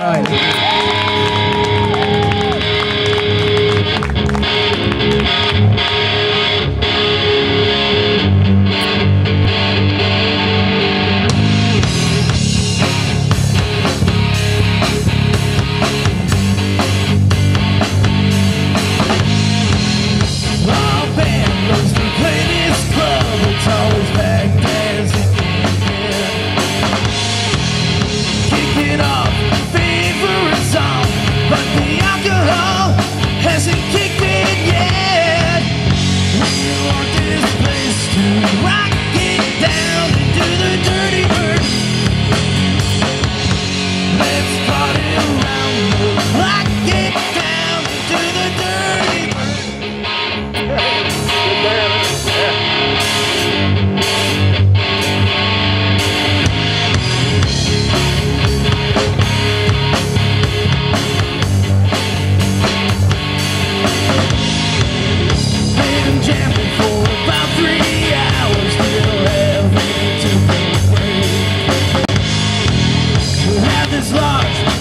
rồi. Loyal crowd.